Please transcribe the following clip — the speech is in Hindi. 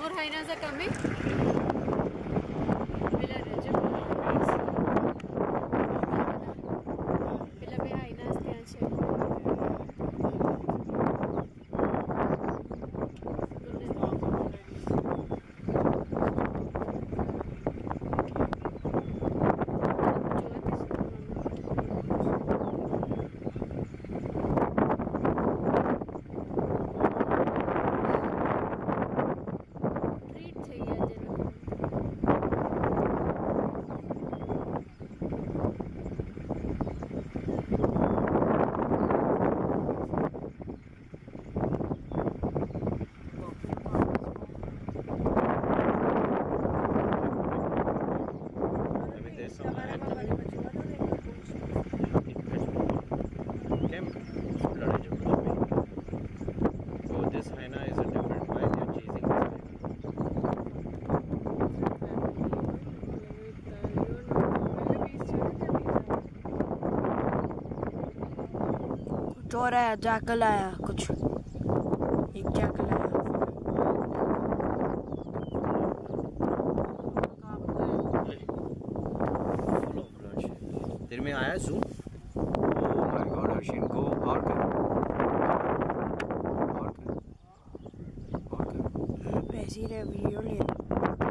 More hyenas are coming. और आया जैकल आया कुछ। एक जैकल आया तेरे में आया जूम god, और कर. और कर. और कर. वैसे वीडियो ले